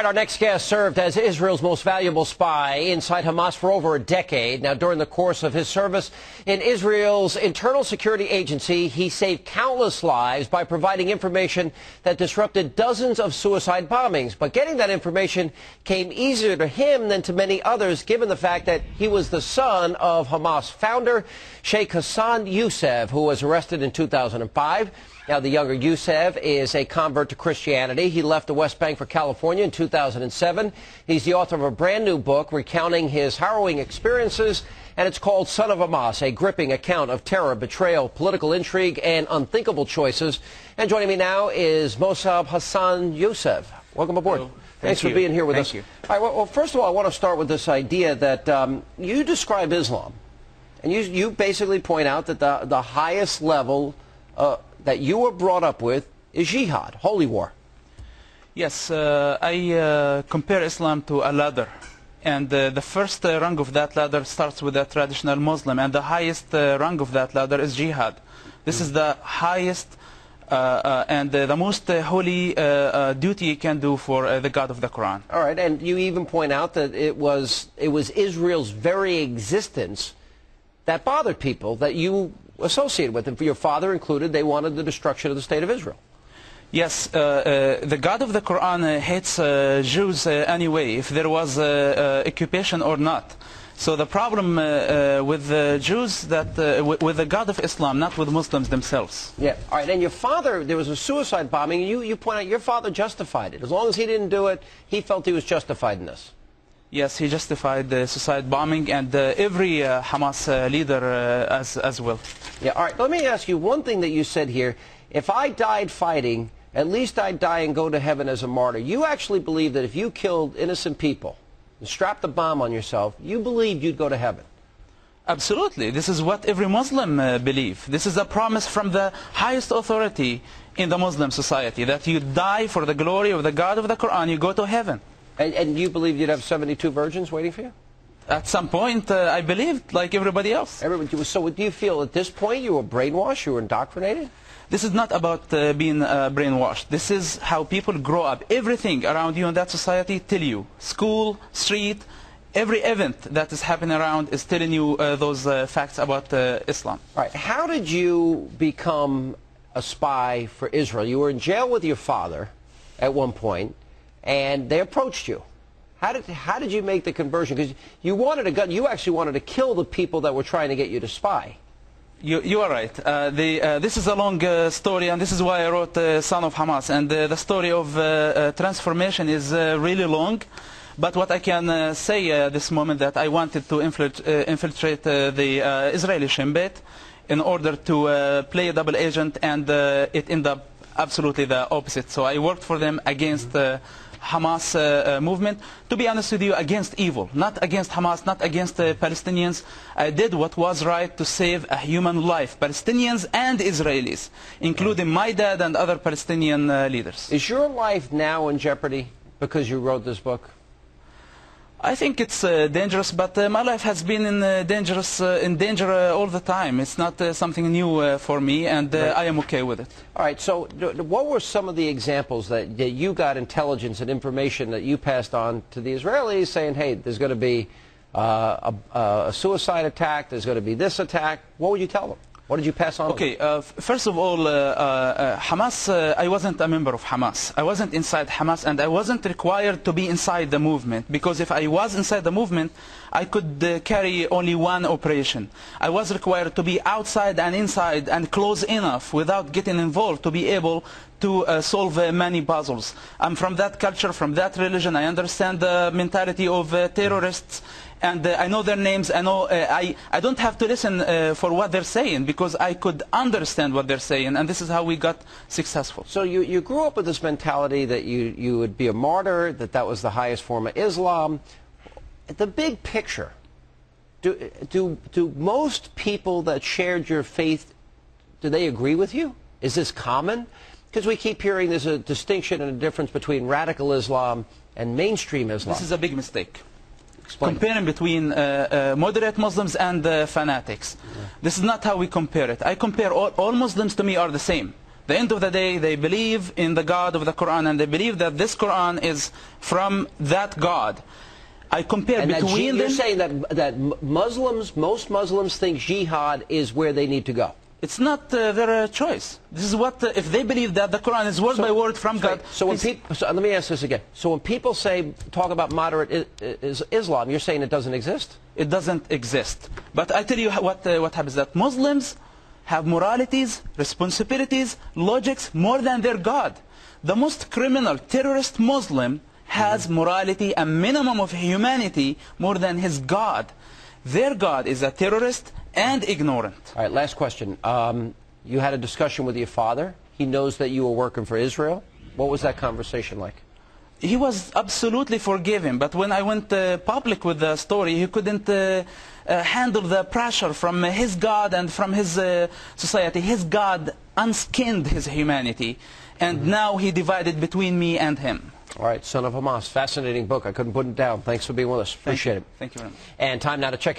right, our next guest served as Israel's most valuable spy inside Hamas for over a decade. Now, during the course of his service in Israel's internal security agency, he saved countless lives by providing information that disrupted dozens of suicide bombings. But getting that information came easier to him than to many others, given the fact that he was the son of Hamas founder Sheikh Hassan Yousef, who was arrested in 2005. Now, the younger Yousef is a convert to Christianity. He left the West Bank for California in 2007. He's the author of a brand new book recounting his harrowing experiences, and it's called Son of Hamas, a gripping account of terror, betrayal, political intrigue, and unthinkable choices. And joining me now is Mosab Hassan Yousef. Welcome aboard. Hello. Thanks Thank for being here with Thank us. you. All right, well, well, first of all, I want to start with this idea that um, you describe Islam, and you, you basically point out that the, the highest level uh, that you were brought up with is jihad, holy war. Yes, uh, I uh, compare Islam to a ladder. And uh, the first rung of that ladder starts with a traditional Muslim, and the highest rung of that ladder is jihad. This is the highest uh, uh, and uh, the most holy duty you can do for the God of the Quran. All right, and you even point out that it was it was Israel's very existence that bothered people that you associated with, and your father included, they wanted the destruction of the state of Israel. Yes, uh, uh, the God of the Quran uh, hates uh, Jews uh, anyway, if there was occupation or not. So the problem uh, uh, with the Jews that uh, with, the God of Islam, not with Muslims themselves. Yeah. All right, and your father, there was a suicide bombing, and you, you point out your father justified it. As long as he didn't do it, he felt he was justified in this. Yes, he justified the suicide bombing and uh, every uh, Hamas uh, leader uh, as as well. Yeah, all right. Let me ask you one thing that you said here. If I died fighting, at least I'd die and go to heaven as a martyr. You actually believe that if you killed innocent people and strapped a bomb on yourself, you believed you'd go to heaven. Absolutely, this is what every Muslim uh, believe. This is a promise from the highest authority in the Muslim society that you die for the glory of the God of the Quran, you go to heaven. And, and you believe you'd have 72 virgins waiting for you? At some point, uh, I believed, like everybody else. Everybody, so do you feel at this point you were brainwashed, you were indoctrinated? This is not about uh, being uh, brainwashed. This is how people grow up. Everything around you in that society tell you. School, street, every event that is happening around is telling you uh, those uh, facts about uh, Islam. All right, how did you become a spy for Israel? You were in jail with your father at one point, and they approached you. How did, how did you make the conversion? Because you wanted a gun, you actually wanted to kill the people that were trying to get you to spy. You, you are right. Uh, the, uh, this is a long uh, story, and this is why I wrote Son of Hamas. And uh, the story of uh, uh, transformation is really long. But what I can say uh, this moment that I wanted to infiltrate, the Israeli Shin Bet in order to play a double agent, and it ended up absolutely the opposite. So I worked for them against uh, Hamas uh, uh, movement. To be honest with you, against evil, not against Hamas, not against the Palestinians. I did what was right to save a human life, Palestinians and Israelis, including my dad and other Palestinian leaders. Is your life now in jeopardy because you wrote this book? I think it's uh, dangerous, but uh, my life has been in uh, dangerous uh, in danger uh, all the time. It's not uh, something new uh, for me, and uh, Right. I am okay with it. All right, so what were some of the examples that, that you got intelligence and information that you passed on to the Israelis saying, hey, there's going to be uh, a, a suicide attack, there's going to be this attack? What would you tell them? What did you pass on? Okay, uh, first of all, uh, uh, uh, Hamas, uh, I wasn't a member of Hamas. I wasn't inside Hamas, and I wasn't required to be inside the movement, because if I was inside the movement, I could uh, carry only one operation. I was required to be outside and inside and close enough without getting involved to be able to uh, solve uh, many puzzles. I'm from that culture, from that religion. I understand the mentality of uh, terrorists, and uh, I know their names. I know uh, I, I don't have to listen uh, for what they're saying because I could understand what they're saying, and this is how we got successful. So you, you grew up with this mentality that you, you would be a martyr, that that was the highest form of Islam. The big picture, do, do, do most people that shared your faith, do they agree with you? Is this common? Because we keep hearing there's a distinction and a difference between radical Islam and mainstream Islam. This is a big mistake. Explain. Comparing between uh, uh, moderate Muslims and uh, fanatics. This is not how we compare it. I compare all, all Muslims to me are the same. the end of the day, they believe in the God of the Quran and they believe that this Quran is from that God. I compare And that between ji- you're them. saying that that Muslims, most Muslims think jihad is where they need to go. It's not uh, their uh, choice. This is what, uh, if they believe that the Quran is word by word from God. So when people, so let me ask this again. So when people say talk about moderate I- is Islam, you're saying it doesn't exist? it doesn't exist. But I tell you what, uh, what happens, that Muslims have moralities, responsibilities, logics more than their God. The most criminal, terrorist Muslim has morality, a minimum of humanity more than his God. Their God is a terrorist and ignorant. All right, last question. Um, you had a discussion with your father. He knows that you were working for Israel. What was that conversation like? he was absolutely forgiving, but when I went uh, public with the story, he couldn't uh, uh, handle the pressure from his God and from his uh, society. His God unskinned his humanity, and now he divided between me and him. All right, Son of Hamas. Fascinating book. I couldn't put it down. Thanks for being with us. Appreciate it. Thank you very much. And time now to check in.